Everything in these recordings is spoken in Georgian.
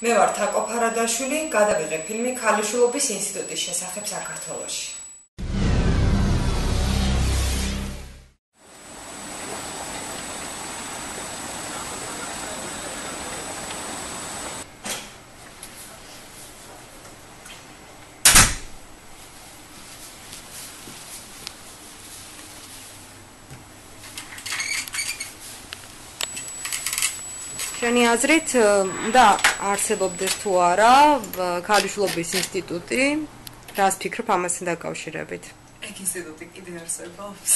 მე ვარ თაკო ფარადაშვილი, გადავიღე ფილმი ქალიშვილობის ინსტიტუტის შესახებ საქართველოში. შენი აზრით და არსებობდეს თუ არა ქალიშვილობის ინსტიტუტი რას ფიქრობ ამასთან დაკავშირებით? ეგ ინსტიტუტი კიდე არსებობს.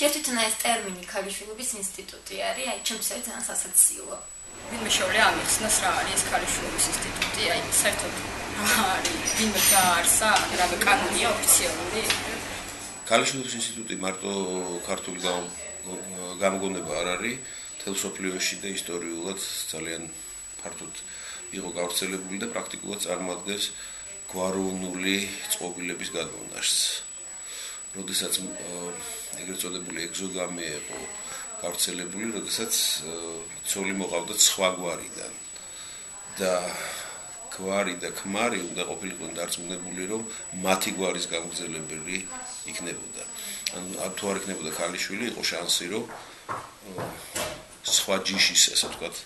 ჯერჯერობით ეს ტერმინი ქალიშვილობის ინსტიტუტი არის აი ჩემთვის არის ძალიან სასაცილო ვინმე შეუძლია ამიხსნას რა არის ქალიშვილობის ინსტიტუტი აი საერთოდ რა არის ვინმე დაარსა რა კანონია ოფიციალური. ქალიშვილობის ინსტიტუტი მარტო ქართული გამოგონება არ არის თელ სოფლიოში და ისტორიულად ძალიან ფართოდ იყო გავრცელებული და პრაქტიკულად წარმოადგენს გვაროვნული წყობილების გადმონაშთს. როდესაც ეგრეთ წოდებული ეგზოგამი იყო გავრცელებული, როდესაც ცოლი მოყავდა სხვა გვარიდან და გვარი და ქმარი უნდა ყოფილიყვნენ დარწმუნებული, რომ მათი გვარის გამგზელებელი იქნებოდა. ანუ თუ არ იქნებოდა ქალიშვილი, იყო შანსი, რომ სხვა ჯიშის ასე ვთქვათ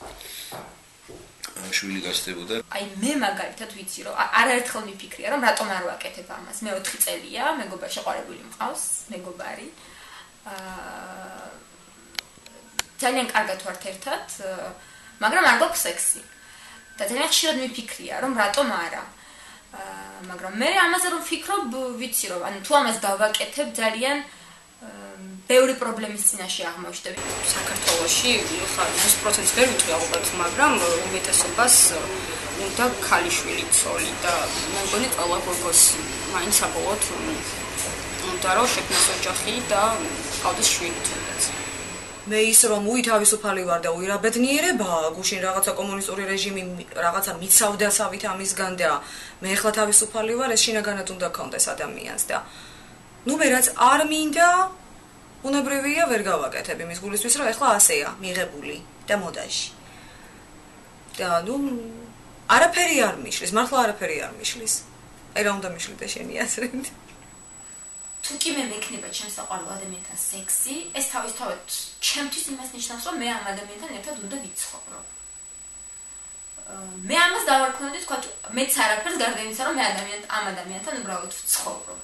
შვილი გასდებოდა. აი მე მაგალითად ვიცი რომ არაერთხელ მიფიქრია რომ რატომ არ ვაკეთებ ამას. მე 4 წელია, მეგობარ შეყარებული მყავს, მეგობარი. აა ძალიან კარგად ვართ ერთად, მაგრამ არ გვაქვს სექსი. და ძალიან ხშირად მიფიქრია რომ რატომ არა. აა მაგრამ მე ამაზე რომ ვფიქრობ, ვიცი რომ ანუ თუ ამას დავაკეთებ ძალიან ბევრი პრობლემის წინაშე აღმოჩნდები. საქართველოში ხა ეს პროცესი ვერ ვიტყვი ალბათ, მაგრამ უმეტესობას უნდა ქალიშვილი ცოლი და მე მგონი ყველა გოგოს მაინც აბოლოთ უნდა რომ შექმნას ოჯახი და ყავდეს შვილი თუნდაც. მე ის რომ უი თავისუფალი ვარ და უი რა ბედნიერება, გუშინ რაღაცა კომუნისტური რეჟიმი რაღაცა მიცავდასავით ამისგან და მე ახლა თავისუფალი ვარ, ეს შინაგანად უნდა კონდეს ადამიანს და ნუ მე რაც არ მინდა უნებრივია ვერ გავაკეთებ იმის გულისთვის რომ ეხლა ასეა მიღებული და მოდაში. და ნუ არაფერი არ მიშლის მართლა არაფერი არ მიშლის. აი რა უნდა მიშლიდე შენი აზრით. თუ კი მე მექნება ჩემს საყვარელ ადამიანთან სექსი ეს თავისთავად ჩემთვის იმას ნიშნავს რომ მე ამ ადამიანთან ერთად უნდა ვიცხოვრო. მე ამას დავარქონდი თქვა მეც არაფერს გარდა იმისა რომ მე ადამიანთან ამ ადამიანთან უბრალოდ ვცხოვრობ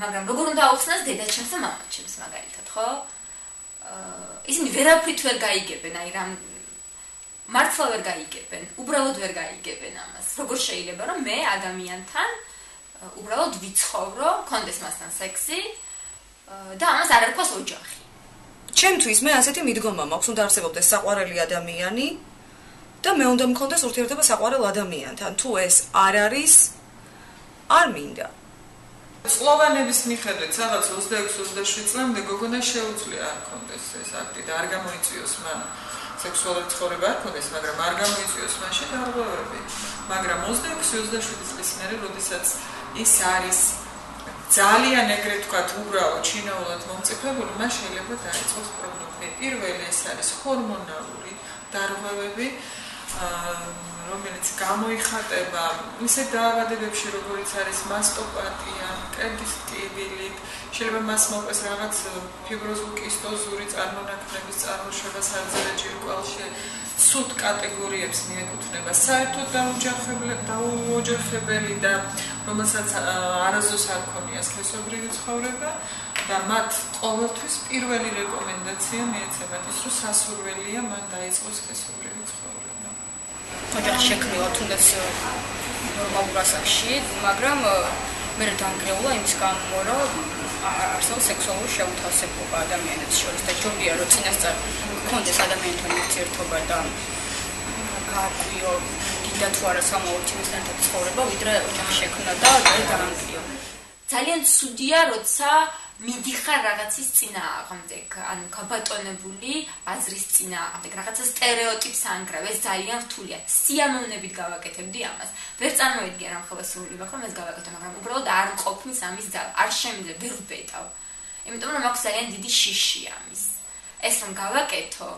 მაგრამ როგორ უნდა აუხსნას დედაჩემს და მამაჩემს მაგალითად, ხო? აა ისინი ვერაფრით ვერ გაიგებენ, აი რამ მართლა ვერ გაიგებენ, უბრალოდ ვერ გაიგებენ ამას. როგორ შეიძლება რომ მე ადამიანთან უბრალოდ ვიცხოვრო, კონდეს მასთან სექსი და ამას არ არქოს ოჯახი. ჩემთვის მე ასეთი მიდგომა მაქვს, უნდა არსებობდეს საყვარელი ადამიანი და მე უნდა მქონდეს ურთიერთობა საყვარელ ადამიანთან. თუ ეს არ არის, არ მინდა. სლოვანების მიხედვით სადაც 26-27 წლამდე გოგონა შეუძლია არ კონდეს ეს აქტი და არ გამოიწვიოს მან სექსუალური ცხოვრება არ კონდეს, მაგრამ არ გამოიწვიოს მასში დარღვევები. მაგრამ 26-27 წლის მერე, როდესაც ის არის ძალიან ეგრეთ ვთქვათ, უბრალოდ ჩინაულად მომწიფებული, მას შეიძლება დაიწყოს პრობლემები. პირველი ეს არის ჰორმონალური დარღვევები. რომელიც გამოიხატება ისე დაავადებებში, როგორიც არის მასტოპატია, კენდის ტიბილი, შეიძლება მას მოყვეს რაღაც ფიბროზულ-კისტოზური წარმონაქმნების წარმოშობა საძირე ჯირკვალში, სუდ კატეგორიებს მიეკუთვნება. საერთოდ დაუჯახებელი, დაუოჯახებელი და რომელსაც არაზოს არ ქონია სქესობრივი ცხოვრება და მათ ყოველთვის პირველი რეკომენდაცია მიეცემათ ის, რომ სასურველია მან დაიწყოს სქესობრივი ცხოვრება. შექმნილა თუნდაც ნორმალურ ასაკში, მაგრამ მე დანგრეულა იმის გამო, რომ არსებობს სექსუალური შეუთავსებობა ადამიანებს შორის და ჯობია რომ წინასწარ გქონდეს ადამიანთან ურთიერთობა და გააკვიო კიდე თუ არა სამაურთი მისთან ცხოვრება, ვიდრე ოჯახი შექმნა და დაანგრიო. ძალიან ცუდია, როცა მიდიხარ რაღაცის წინააღმდეგ, ანუ გაბატონებული აზრის წინააღმდეგ, რაღაცა стереოტიპს ანგრევ, ეს ძალიან რთულია. სიამოვნებით გავაკეთებდი ამას. ვერ წარმოიდგინე რა ხელა სული მაქვს, რომ ეს გავაკეთო, მაგრამ უბრალოდ არ მყოფნის ამის ძალა, არ შემიძლია ვერ ვბეტავ. იმიტომ რომ მაქვს ძალიან დიდი შიში ამის. ეს რომ გავაკეთო,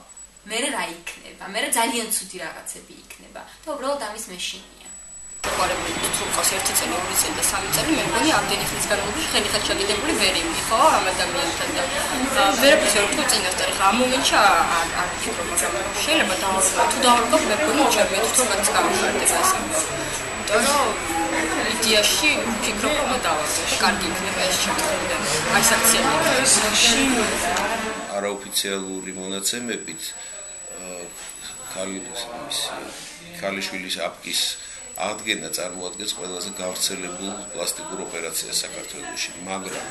მე რა იქნება? მე ძალიან ცუდი რაღაცები იქნება და უბრალოდ ამის მეშინია. ყარებული თუ ყავს ერთი წელი, ორი წელი და სამი წელი, მე მგონი ამდენი ხნის განმავლობაში ხელი ხალ შეგიდებული ვერ იმი, ხო, ამ ადამიანთან და ვერაფერს ვერ ვთქვი წინასწარ, ხა ამ მომენტში არ არ ვფიქრობ, მაგრამ შეიძლება დავრობა, თუ დავრობა, მე მგონი ჩემი თუ რაც გამიხარდება ეს. იმიტომ რომ იდეაში ვფიქრობ, რომ დავრობა, კარგი იქნება ეს შემთხვევა. აი საქციელი. არაოფიციალური მონაცემებით ქალიშვილის აპკის აღდგენა წარმოადგენს ყველაზე გავრცელებულ პლასტიკურ ოპერაციას საქართველოში, მაგრამ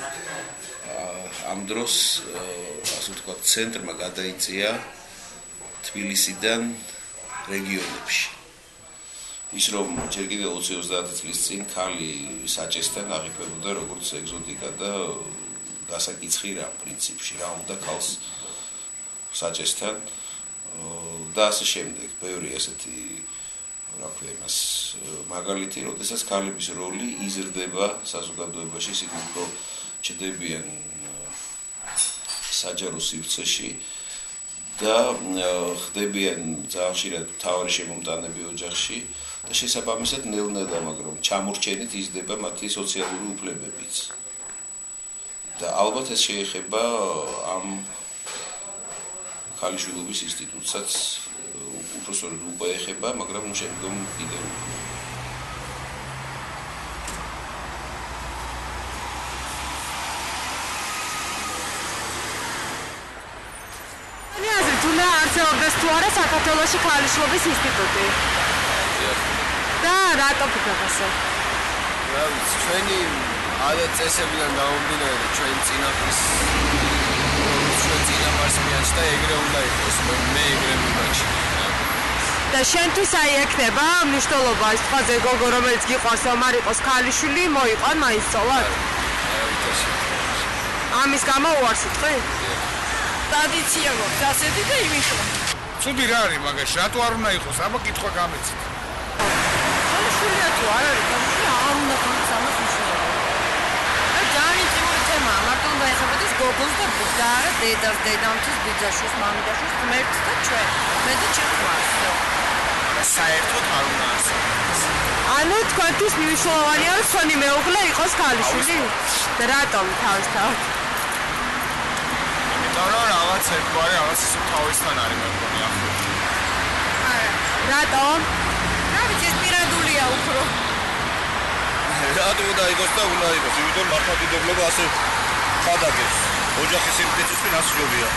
ამ დროს ასე ვთქვათ, ცენტრმა გადაიწია თბილისიდან რეგიონებში. ის რომ ჯერ კიდევ 20-30 წლის წინ ქალი საჭესთან აღიქვებოდა როგორც ეგზოტიკა და გასაკიცხი რა პრინციპში რა უნდა ქალს საჭესთან და ასე შემდეგ. ბევრი ესეთი რა ქვია იმას მაგალითი, როდესაც ქალების როლი იზრდება საზოგადოებაში, სიკეთო ჩდებიან საჯარო სივრცეში და ხდებიან ძალიან ხშირად თავარი შემომტანები ოჯახში და შესაბამისად ნელ-ნელა, მაგრამ ჩამორჩენით იზრდება მათი სოციალური უფლებებიც. და ალბათ ეს შეეხება ამ ქალიშვილობის ინსტიტუტსაც უბრალოდ უკვე ეხება, მაგრამ შემდგომ კიდევ თუნდა არსებობს თუ არა საქართველოსი ქალიშვილობის ინსტიტუტი. და რატო ფიქრობ ასე? რა ვიცი, ჩვენი ადათ წესებიდან გამომდინარე ჩვენ წინაპრის ჩვენ წინაპარს მიაჩნდა ეგრე უნდა იყოს, მე ეგრე მიმაჩნია. და შენთვის აი ექნება მნიშვნელობა ის თქვაზე გოგო რომელიც გიყვარს რომ არ იყოს ქალიშვილი მოიყვან მაინც სწავლად ამის გამო უარს უთხრი ტრადიცია მოხდა ასეთი და იმის ცუდი რა არის მაგაში რატო არ უნდა იყოს აბა კითხვა გამეცით ქალიშვილია თუ არ არის ქალიშვილი არ უნდა იყოს ამას მნიშვნელობა აი ძალიან წიური თემა მარტო უნდა ეხებოდეს გოგოს და ბუდარა დედას დედამთის ბიძაშვილს მამიდაშვილს ღმერთს და ჩვენ მე და ჩემ ხმას საერთოდ არ უნდა არსებობს. ანუ თქვენთვის მნიშვნელოვანია რომ თქვენი მეუღლე იყოს ქალიშვილი? და რატომ თავისთავად? იმიტომ რომ რაღაც ერთგვარი რაღაც ისე თავისთან არის მე მგონი ახლა. არა. რატომ? რა ვიცი, ეს პირადულია უფრო. რატომ უნდა იყოს და უნდა იყოს? იმიტომ მართლმადიდებლობა ასე ხადაგებს. ოჯახის ინტერესის ნაცნობია.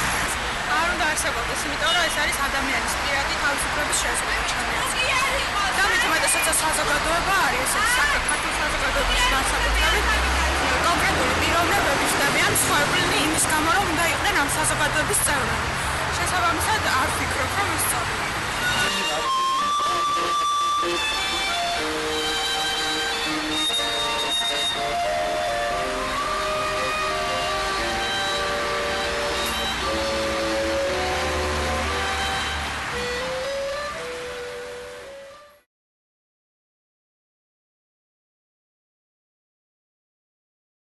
არ უნდა არსებობდეს, იმიტომ რომ ეს არის ადამიანის პირადი თავისუფლების შეზღუდვა. და მით უმეტესად საზოგადოება არის ეს საქართველოს საზოგადოების განსაკუთრებით კონკრეტული პიროვნებები შედიან სხვაებრივი იმის გამო რომ უნდა იყვნენ ამ საზოგადოების წევრები. შესაბამისად არ ვფიქრობ რომ ეს სწორია.